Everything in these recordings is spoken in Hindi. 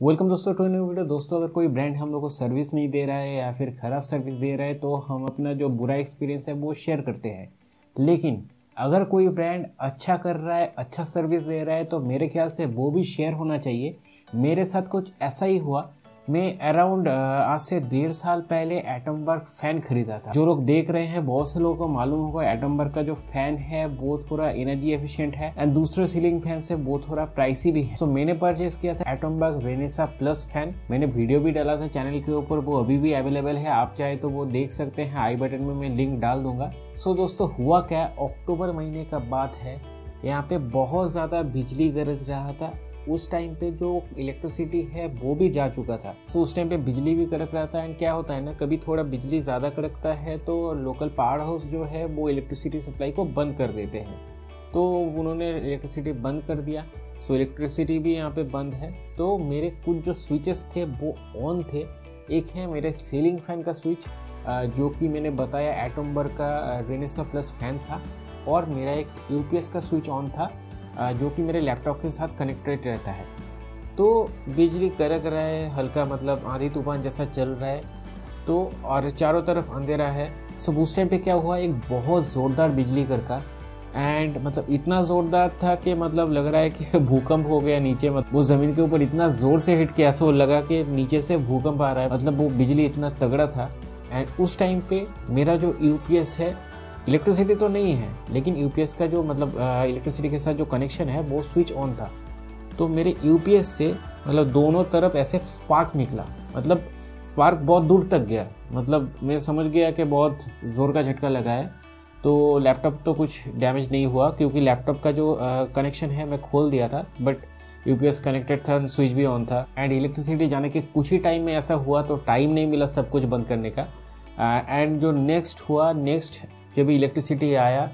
वेलकम दोस्तों टू न्यू वीडियो दोस्तों, अगर कोई ब्रांड हम लोग को सर्विस नहीं दे रहा है या फिर ख़राब सर्विस दे रहा है तो हम अपना जो बुरा एक्सपीरियंस है, वो शेयर करते हैं। लेकिन, अगर कोई ब्रांड अच्छा कर रहा है अच्छा सर्विस दे रहा है तो मेरे ख्याल से वो भी शेयर होना चाहिए। मेरे साथ कुछ ऐसा ही हुआ मैं अराउंड आज से डेढ़ साल पहले एटमबर्ग फ़ैन खरीदा था। जो लोग देख रहे हैं बहुत से लोगों को मालूम होगा एटमबर्ग का जो फ़ैन है वो थोड़ा एनर्जी एफिशिएंट है एंड दूसरे सीलिंग फ़ैन से वो थोड़ा प्राइसी भी है। सो so, मैंने परचेज किया था एटमबर्ग वेनेसा प्लस फ़ैन मैंने वीडियो भी डाला था चैनल के ऊपर वो अभी भी अवेलेबल है। आप चाहे तो वो देख सकते हैं आई बटन में मैं लिंक डाल दूँगा। सो so, दोस्तों हुआ क्या? अक्टूबर महीने का बात है। यहाँ पे बहुत ज़्यादा बिजली गरज रहा था। उस टाइम पे जो इलेक्ट्रिसिटी है वो भी जा चुका था। सो so, उस टाइम पे बिजली भी कड़क रहा था एंड क्या होता है ना कभी थोड़ा बिजली ज़्यादा कड़कता है तो लोकल पावर हाउस जो है वो इलेक्ट्रिसिटी सप्लाई को बंद कर देते हैं। तो उन्होंने इलेक्ट्रिसिटी बंद कर दिया। सो इलेक्ट्रिसिटी भी यहाँ पे बंद है। तो मेरे कुछ जो स्विचेस थे वो ऑन थे। एक है मेरे सीलिंग फ़ैन का स्विच जो कि मैंने बताया एटोम्बर का रेनेसा प्लस फ़ैन था। और मेरा एक यूपीएस का स्विच ऑन था। जो कि मेरे लैपटॉप के साथ कनेक्टेड रहता है। तो बिजली करक रहा है, हल्का मतलब आंधी तूफ़ान जैसा चल रहा है। तो और चारों तरफ़ अंधेरा है। सब उस टाइम पे क्या हुआ, एक बहुत ज़ोरदार बिजली कर का। एंड मतलब इतना ज़ोरदार था कि मतलब लग रहा है कि भूकंप हो गया नीचे। मतलब वो ज़मीन के ऊपर इतना ज़ोर से हिट किया तो लगा कि नीचे से भूकंप आ रहा है। मतलब वो बिजली इतना तगड़ा था। एंड उस टाइम पे मेरा जो यूपीएस है इलेक्ट्रिसिटी तो नहीं है लेकिन यूपीएस का जो मतलब इलेक्ट्रिसिटी के साथ जो कनेक्शन है वो स्विच ऑन था। तो मेरे यूपीएस से मतलब दोनों तरफ़ ऐसे स्पार्क निकला। मतलब स्पार्क बहुत दूर तक गया। मतलब मैं समझ गया कि बहुत ज़ोर का झटका लगा है। तो लैपटॉप तो कुछ डैमेज नहीं हुआ क्योंकि लैपटॉप का जो कनेक्शन है मैं खोल दिया था। बट यूपीएस कनेक्टेड था स्विच भी ऑन था। एंड इलेक्ट्रिसिटी जाने के कुछ ही टाइम में ऐसा हुआ तो टाइम नहीं मिला सब कुछ बंद करने का। एंड uh, जो नेक्स्ट हुआ नेक्स्ट जब इलेक्ट्रिसिटी आया,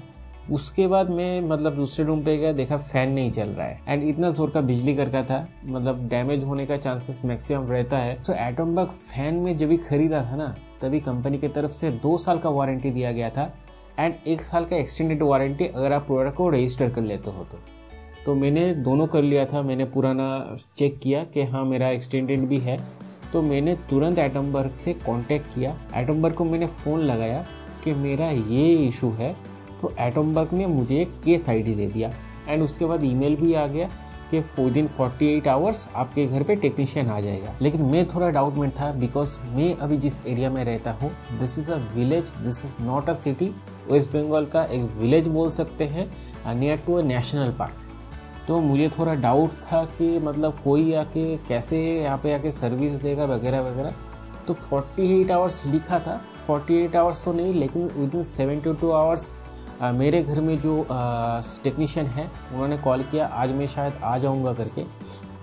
उसके बाद मैं मतलब दूसरे रूम पे गया, देखा फ़ैन नहीं चल रहा है। एंड इतना ज़ोर का बिजली कर का था मतलब डैमेज होने का चांसेस मैक्सिमम रहता है। सो एटम एटोमबर्ग फ़ैन में जब भी खरीदा था ना, तभी कंपनी की तरफ़ से दो साल का वारंटी दिया गया था। एंड एक साल का एक्सटेंडेड वारंटी अगर आप प्रोडक्ट को रजिस्टर कर लेते हो तो। तो मैंने दोनों कर लिया था, मैंने पुराना चेक किया कि हाँ मेरा एक्सटेंडेड भी है। तो मैंने तुरंत एटमबर्ग से कांटेक्ट किया। एटमबर्ग को मैंने फ़ोन लगाया। कि मेरा ये इशू है तो एटोमबर्ग ने मुझे एक केस आईडी दे दिया। एंड उसके बाद ईमेल भी आ गया कि विद फोर्टी एट आवर्स आपके घर पे टेक्नीशियन आ जाएगा। लेकिन मैं थोड़ा डाउट में था बिकॉज़ मैं अभी जिस एरिया में रहता हूँ this is a village this is not a city West Bengal का एक विलेज बोल सकते हैं near to a national park तो मुझे थोड़ा डाउट था कि मतलब कोई आके कैसे यहाँ पे आके सर्विस देगा, वगैरह वगैरह। तो 48 आवर्स लिखा था। 48 आवर्स तो नहीं, लेकिन within seventy two hours मेरे घर में जो टेक्नीशियन है, उन्होंने कॉल किया, आज मैं शायद आ जाऊँगा करके।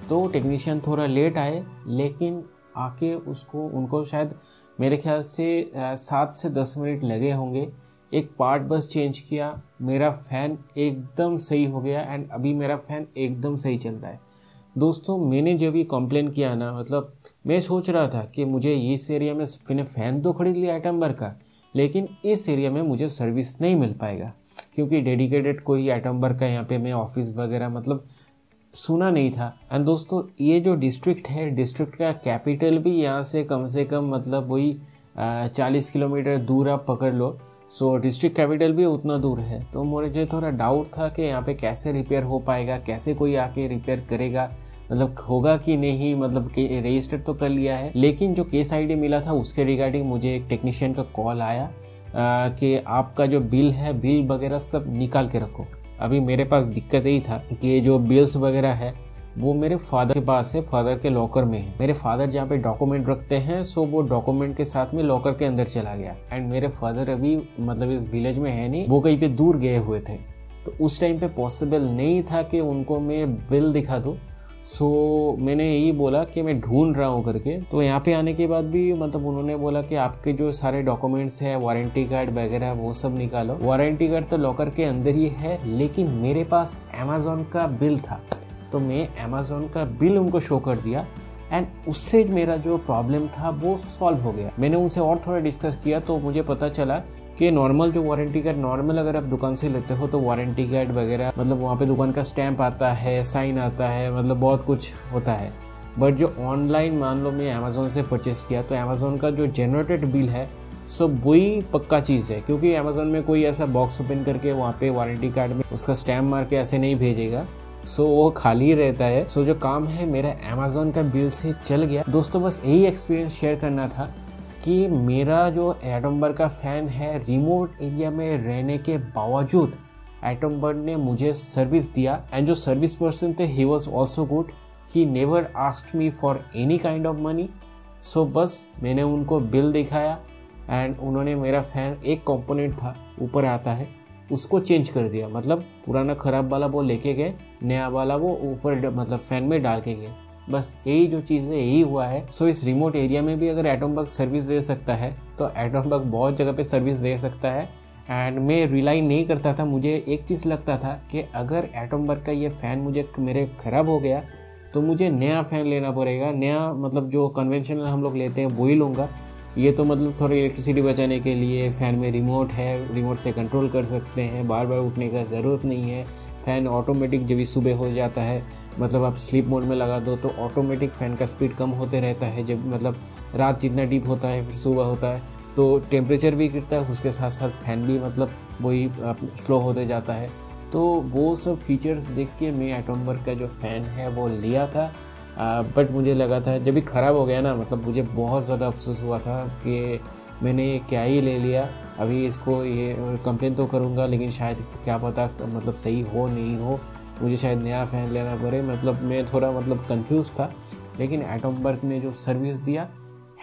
तो टेक्नीशियन थोड़ा लेट आए, लेकिन आके उसको, उनको शायद मेरे ख्याल से सात से दस मिनट लगे होंगे। एक पार्ट बस चेंज किया, मेरा फ़ैन एकदम सही हो गया एंड अभी मेरा फ़ैन एकदम सही चल रहा है। दोस्तों, मैंने जब ये कंप्लेन किया ना मतलब मैं सोच रहा था कि मुझे इस एरिया में मैंने फ़ैन तो खरीद लिया आइटम्बर का, लेकिन इस एरिया में मुझे सर्विस नहीं मिल पाएगा, क्योंकि डेडिकेटेड कोई आइटम्बर का यहाँ पे मैं ऑफ़िस वगैरह मतलब सुना नहीं था। एंड दोस्तों, ये जो डिस्ट्रिक्ट है डिस्ट्रिक्ट का कैपिटल भी यहाँ से कम से कम मतलब वही चालीस किलोमीटर दूर आप पकड़ लो। सो डिस्ट्रिक्ट कैपिटल भी उतना दूर है। तो मुझे थोड़ा डाउट था कि यहाँ पे कैसे रिपेयर हो पाएगा, कैसे कोई आके रिपेयर करेगा मतलब होगा कि नहीं मतलब रजिस्टर तो कर लिया है। लेकिन जो केस आईडी मिला था, उसके रिगार्डिंग मुझे एक टेक्नीशियन का कॉल आया कि आपका जो बिल है बिल वगैरह सब निकाल के रखो। अभी मेरे पास दिक्कत यही था कि जो बिल्स वगैरह है वो मेरे फादर के पास है फादर के लॉकर में है। मेरे फादर जहाँ पे डॉक्यूमेंट रखते हैं सो वो डॉक्यूमेंट के साथ में लॉकर के अंदर चला गया। एंड मेरे फादर अभी मतलब इस विलेज में है नहीं वो कहीं पे दूर गए हुए थे। तो उस टाइम पे पॉसिबल नहीं था कि उनको मैं बिल दिखा दूँ। सो so, मैंने यही बोला कि मैं ढूंढ रहा हूँ करके। तो यहाँ पे आने के बाद भी मतलब उन्होंने बोला कि आपके जो सारे डॉक्यूमेंट्स है वारंटी कार्ड वगैरह वो सब निकालो। वारंटी कार्ड तो लॉकर के अंदर ही है लेकिन मेरे पास अमेजोन का बिल था। तो मैं अमेज़ोन का बिल उनको शो कर दिया एंड उससे मेरा जो प्रॉब्लम था, वो सॉल्व हो गया। मैंने उनसे और थोड़ा डिस्कस किया तो मुझे पता चला कि नॉर्मल जो वारंटी कार्ड नॉर्मल अगर आप दुकान से लेते हो तो वारंटी कार्ड वगैरह मतलब वहाँ पे दुकान का स्टैंप आता है साइन आता है मतलब बहुत कुछ होता है। बट जो ऑनलाइन मान लो मैं अमेज़ोन से परचेस किया तो अमेज़ोन का जो जनरेटेड बिल है सो वही पक्का चीज़ है, क्योंकि अमेज़ोन में कोई ऐसा बॉक्स ओपन करके वहाँ पे वारंटी कार्ड में उसका स्टैम्प मार के ऐसे नहीं भेजेगा। सो वो खाली रहता है। सो जो काम है, मेरा अमेज़ोन का बिल से चल गया। दोस्तों, बस यही एक्सपीरियंस शेयर करना था कि मेरा जो एटम्बर का फ़ैन है रिमोट एरिया में रहने के बावजूद एटम्बर ने मुझे सर्विस दिया। एंड जो सर्विस पर्सन थे he was also good he never asked me for any kind of money so बस मैंने उनको बिल दिखाया। एंड उन्होंने मेरा फ़ैन एक कंपोनेंट था, ऊपर आता है। उसको चेंज कर दिया। मतलब पुराना ख़राब वाला वो लेके गए, नया वाला वो ऊपर मतलब फ़ैन में डाल के गए। बस यही जो चीज़ है, यही हुआ है। सो इस रिमोट एरिया में भी अगर एटम बग सर्विस दे सकता है तो एटम बग बहुत जगह पे सर्विस दे सकता है। एंड मैं रिलाई नहीं करता था। मुझे एक चीज़ लगता था कि अगर एटम बर्ग का ये फ़ैन मुझे मेरे ख़राब हो गया तो मुझे नया फ़ैन लेना पड़ेगा। नया मतलब जो कन्वेंशनल हम लोग लेते हैं वो ही लूँगा। ये तो मतलब थोड़ी इलेक्ट्रिसिटी बचाने के लिए फ़ैन में रिमोट है रिमोट से कंट्रोल कर सकते हैं बार बार उठने का ज़रूरत नहीं है। फ़ैन ऑटोमेटिक जब भी सुबह हो जाता है मतलब आप स्लीप मोड में लगा दो तो ऑटोमेटिक फ़ैन का स्पीड कम होते रहता है। जब मतलब रात जितना डीप होता है, फिर सुबह होता है तो टेम्परेचर भी गिरता है, उसके साथ साथ फ़ैन भी मतलब वही स्लो होते जाता है। तो वो सब फीचर्स देख के मैं एटोमबर का जो फ़ैन है, वो लिया था। बट मुझे लगा था, जब भी ख़राब हो गया ना मतलब मुझे बहुत ज़्यादा अफसोस हुआ था कि मैंने क्या ही ले लिया। अभी इसको ये कंप्लेन तो करूँगा, लेकिन शायद क्या पता मतलब सही हो, नहीं हो। मुझे शायद नया फ़ैन लेना पड़े। मतलब मैं थोड़ा मतलब कंफ्यूज था। लेकिन एटोमबर्ग ने जो सर्विस दिया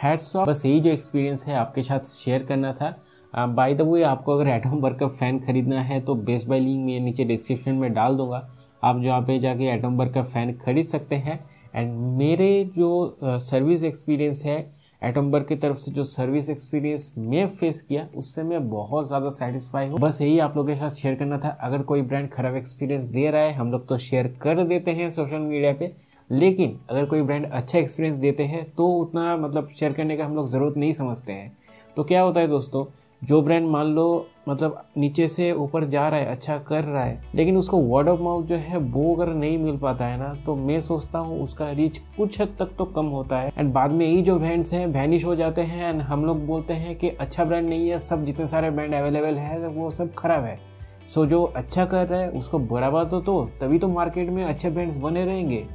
हैड्स ऑफ़ बस यही जो एक्सपीरियंस है आपके साथ शेयर करना था। बाय द वे आपको अगर एटोमबर्ग का फ़ैन ख़रीदना है तो बेस्ट बाई लिंक मैं नीचे डिस्क्रिप्शन में डाल दूँगा। आप जो यहाँ पे जाके एटोमबर्ग का फ़ैन खरीद सकते हैं। एंड मेरे जो सर्विस एक्सपीरियंस है एटम्बर की तरफ़ से जो सर्विस एक्सपीरियंस मैं फेस किया, उससे मैं बहुत ज़्यादा सेटिस्फाई हूँ। बस यही आप लोगों के साथ शेयर करना था। अगर कोई ब्रांड खराब एक्सपीरियंस दे रहा है, हम लोग तो शेयर कर देते हैं सोशल मीडिया पे। लेकिन अगर कोई ब्रांड अच्छा एक्सपीरियंस देते हैं तो उतना मतलब शेयर करने का हम लोग ज़रूरत नहीं समझते हैं। तो क्या होता है दोस्तों जो ब्रांड मान लो मतलब नीचे से ऊपर जा रहा है अच्छा कर रहा है, लेकिन उसको वर्ड ऑफ़ माउथ जो है, वो अगर नहीं मिल पाता है ना तो मैं सोचता हूँ उसका रीच कुछ हद तक तो कम होता है। एंड बाद में यही जो ब्रांड्स हैं वैनिश हो जाते हैं एंड हम लोग बोलते हैं कि अच्छा ब्रांड नहीं है, सब जितने सारे ब्रांड अवेलेबल है वो सब खराब है। सो जो अच्छा कर रहा है, उसको बढ़ावा तो तभी तो मार्केट में अच्छे ब्रांड्स बने रहेंगे।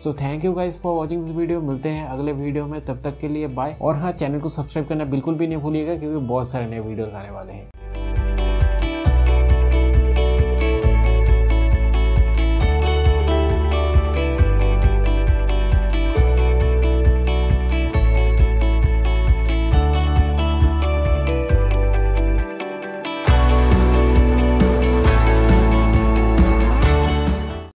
So thank you guys for watching this video मिलते हैं अगले वीडियो में. तब तक के लिए बाय और हाँ चैनल को सब्सक्राइब करना बिल्कुल भी नहीं भूलिएगा क्योंकि बहुत सारे नए वीडियोज़ आने वाले हैं.